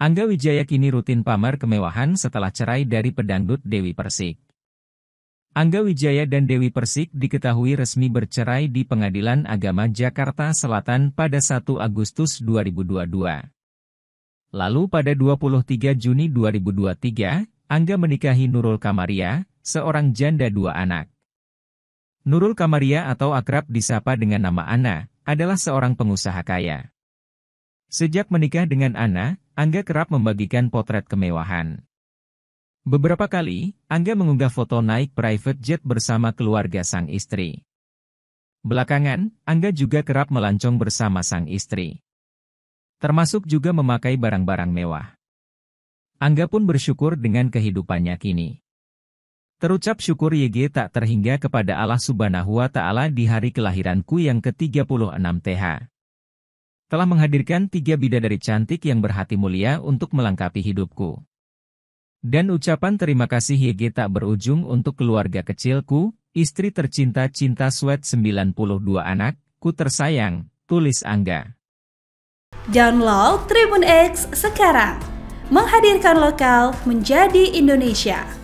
Angga Wijaya kini rutin pamer kemewahan setelah cerai dari pedangdut Dewi Persik. Angga Wijaya dan Dewi Persik diketahui resmi bercerai di Pengadilan Agama Jakarta Selatan pada 1 Agustus 2022. Lalu pada 23 Juni 2023, Angga menikahi Nurul Kamaria, seorang janda dua anak. Nurul Kamaria atau akrab disapa dengan nama Ana, adalah seorang pengusaha kaya. Sejak menikah dengan Ana, Angga kerap membagikan potret kemewahan. Beberapa kali, Angga mengunggah foto naik private jet bersama keluarga sang istri. Belakangan, Angga juga kerap melancong bersama sang istri. Termasuk juga memakai barang-barang mewah. Angga pun bersyukur dengan kehidupannya kini. Terucap syukur YG tak terhingga kepada Allah subhanahu wa ta'ala di hari kelahiranku yang ke-36 TH telah menghadirkan tiga bidadari cantik yang berhati mulia untuk melengkapi hidupku. Dan ucapan terima kasih YG tak berujung untuk keluarga kecilku, istri tercinta cinta sweat 92 anak, ku tersayang, tulis Angga. Download Tribun X sekarang, menghadirkan lokal menjadi Indonesia.